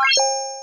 Bye.